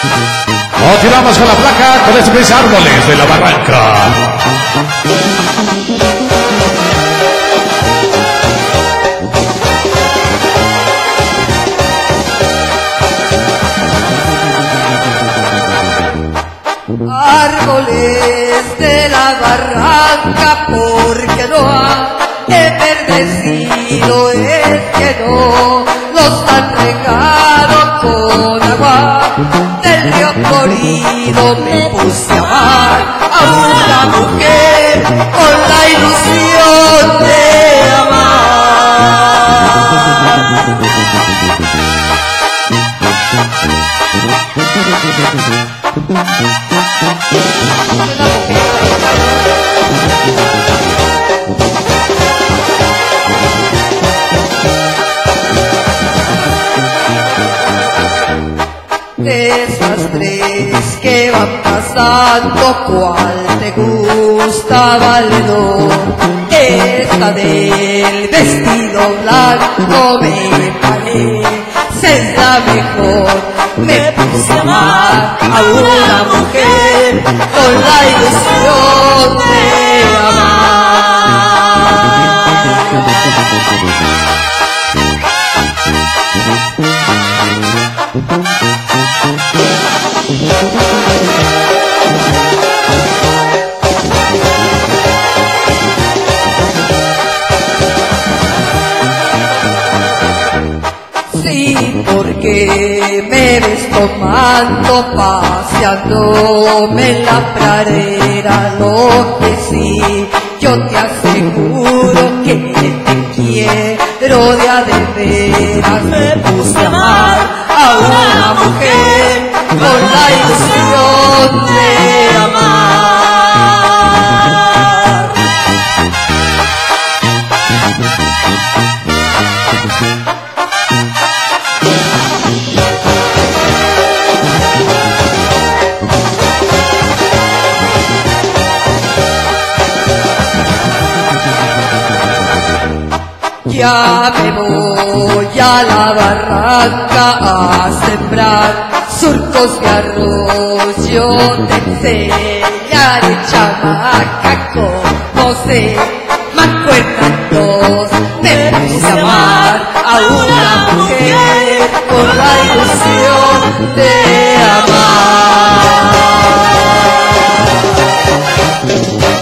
Continuamos con la placa con estos árboles de la barranca. Árboles de la barranca, porque no ha enverdecido es que no corrido me puse a amar a una mujer con la ilusión de De esas tres que van pasando, ¿cuál te gusta, valedor? Esta del vestido blanco me parece la mejor. Me puse a amar a una mujer con la ilusión Sí, porque me ves tomando, paseándome en la pradera, lo que sí, yo te aseguro que te quiero de a de Ya me voy a la barranca a sembrar surcos de arroz. Yo te enseñaré, chamaca, como se mancuernan dos. Me puse a amar a una mujer con la ilusión de